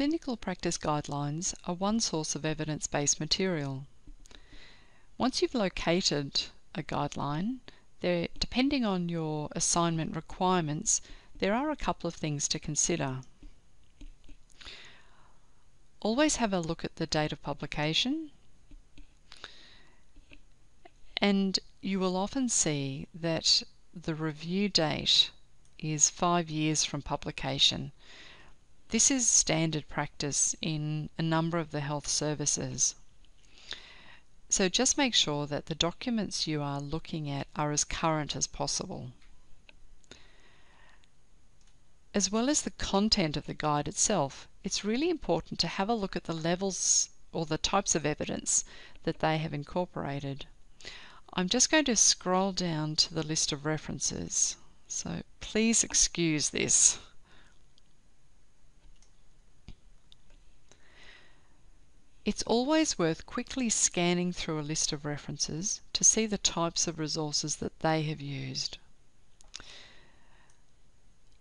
clinical practice guidelines are one source of evidence based material. Once you've located a guideline, there, depending on your assignment requirements, there are a couple of things to consider. Always have a look at the date of publication, and you will often see that the review date is five years from publication. This is standard practice in a number of the health services. So just make sure that the documents you are looking at are as current as possible. As well as the content of the guide itself, it's really important to have a look at the levels or the types of evidence that they have incorporated. I'm just going to scroll down to the list of references, so please excuse this. It's always worth quickly scanning through a list of references to see the types of resources that they have used.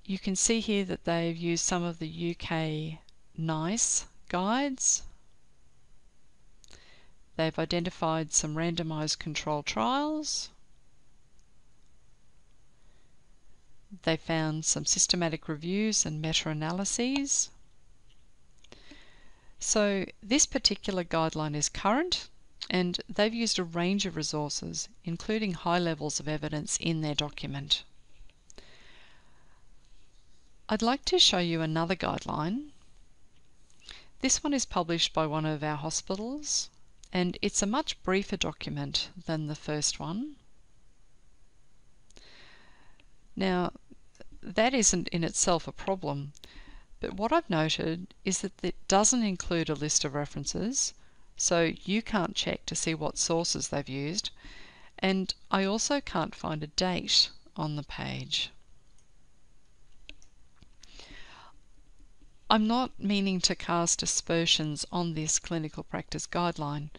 You can see here that they've used some of the UK NICE guides. They've identified some randomized control trials. They found some systematic reviews and meta-analyses. So this particular guideline is current and they've used a range of resources, including high levels of evidence in their document. I'd like to show you another guideline. This one is published by one of our hospitals and it's a much briefer document than the first one. Now, that isn't in itself a problem but what I've noted is that it doesn't include a list of references, so you can't check to see what sources they've used, and I also can't find a date on the page. I'm not meaning to cast aspersions on this clinical practice guideline.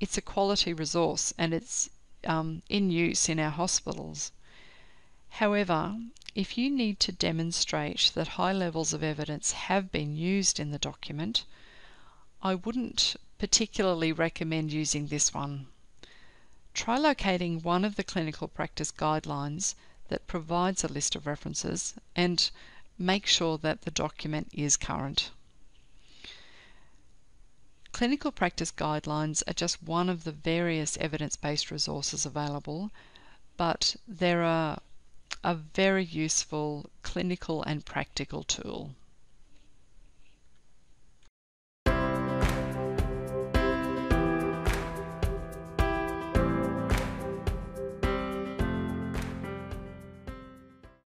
It's a quality resource and it's um, in use in our hospitals. However, if you need to demonstrate that high levels of evidence have been used in the document, I wouldn't particularly recommend using this one. Try locating one of the clinical practice guidelines that provides a list of references and make sure that the document is current. Clinical practice guidelines are just one of the various evidence based resources available, but there are a very useful clinical and practical tool.